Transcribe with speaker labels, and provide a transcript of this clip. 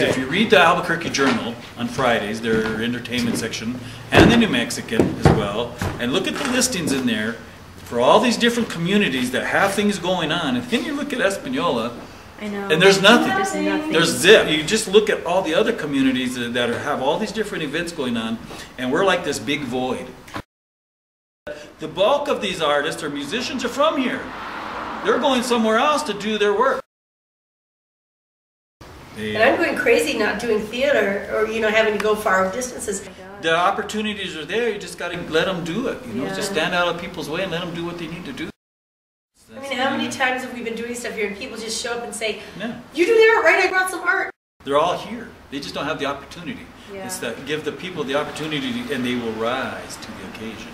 Speaker 1: orange
Speaker 2: if you read the Albuquerque Journal on Fridays, their entertainment section, and the New Mexican as well, and look at the listings in there for all these different communities that have things going on, and then you look at Espanola,
Speaker 3: I know.
Speaker 2: and there's nothing.
Speaker 3: There's nothing.
Speaker 2: There's zip. You just look at all the other communities that that are- have all these different events going on, and we're like this big void. The bulk of these artists or musicians are from here. They're going somewhere else to do their work. They-
Speaker 4: And I'm going crazy not doing theater or, you know, having to go far distances.
Speaker 2: Oh the opportunities are there. You just got to let them do it. You know, just stand out of people's way and let them do what they need to do.
Speaker 4: I mean, how many times have we been doing stuff here and people just show up and say,
Speaker 2: Yeah.
Speaker 4: you do the art, right? I brought some art.
Speaker 2: They're all here. They just don't have the opportunity.
Speaker 3: Yeah.
Speaker 2: It's that give the people the opportunity and they will rise to the occasion.